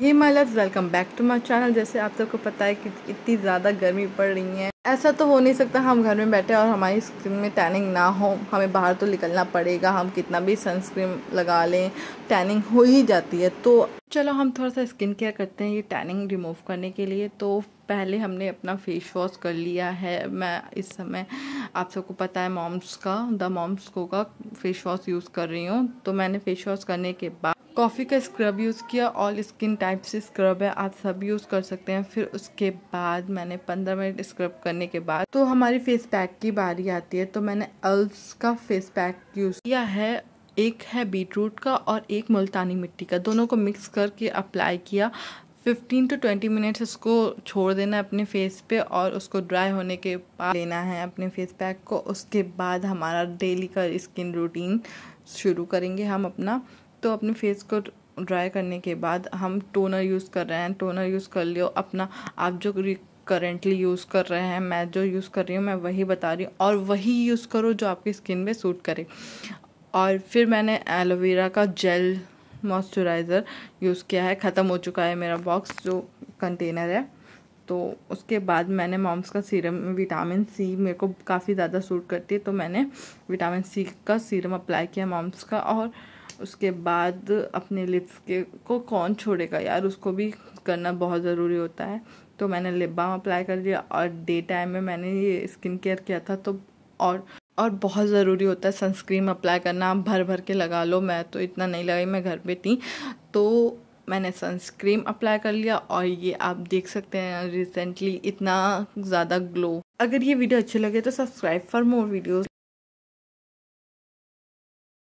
My love welcome back to my channel जैसे आप सबको पता है कि इतनी ज़्यादा गर्मी पड़ रही है। ऐसा तो हो नहीं सकता हम घर में बैठे और हमारी स्किन में टैनिंग ना हो। हमें बाहर तो निकलना पड़ेगा। हम कितना भी सनस्क्रीन लगा लें टैनिंग हो ही जाती है। तो चलो हम थोड़ा सा स्किन केयर करते हैं ये टैनिंग रिमूव करने के लिए। तो पहले हमने अपना फेस वॉश कर लिया है। मैं इस समय आप सबको पता है मॉम्स का द मॉम्स को का फेस वॉश यूज़ कर रही हूँ। तो मैंने फेस वॉश करने के बाद कॉफ़ी का स्क्रब यूज़ किया, ऑल स्किन टाइप से स्क्रब है, आप सब यूज़ कर सकते हैं। फिर उसके बाद मैंने पंद्रह मिनट स्क्रब करने के बाद तो हमारी फेस पैक की बारी आती है तो मैंने अल्स का फेस पैक यूज़ किया है। एक है बीटरूट का और एक मुल्तानी मिट्टी का, दोनों को मिक्स करके अप्लाई किया। 15 टू 20 मिनट्स इसको छोड़ देना है अपने फेस पे और उसको ड्राई होने के बाद लेना है अपने फेस पैक को। उसके बाद हमारा डेली का स्किन रूटीन शुरू करेंगे हम अपना। तो अपने फेस को ड्राई करने के बाद हम टोनर यूज़ कर रहे हैं। टोनर यूज़ कर लियो। अपना आप जो करेंटली यूज़ कर रहे हैं, मैं जो यूज़ कर रही हूँ, मैं वही बता रही हूँ और वही यूज़ करो जो आपकी स्किन में सूट करे। और फिर मैंने एलोवेरा का जेल मॉइस्चराइज़र यूज़ किया है। ख़त्म हो चुका है मेरा बॉक्स जो कंटेनर है। तो उसके बाद मैंने मॉम्स का सीरम विटामिन सी मेरे को काफ़ी ज़्यादा सूट करती है। तो मैंने विटामिन सी का सीरम अप्लाई किया मॉम्स का और उसके बाद अपने लिप्स के को कौन छोड़ेगा यार? उसको भी करना बहुत ज़रूरी होता है। तो मैंने लिप बाम अप्लाई कर लिया और डे टाइम में मैंने ये स्किन केयर किया था तो और और बहुत ज़रूरी होता है सनस्क्रीन अप्लाई करना। आप भर भर के लगा लो, मैं तो इतना नहीं लगाई, मैं घर पे थी। तो मैंने सनस्क्रीन अप्लाई कर लिया और ये आप देख सकते हैं रिसेंटली इतना ज़्यादा ग्लो अगर ये वीडियो अच्छी लगे तो सब्सक्राइब फॉर मोर वीडियोस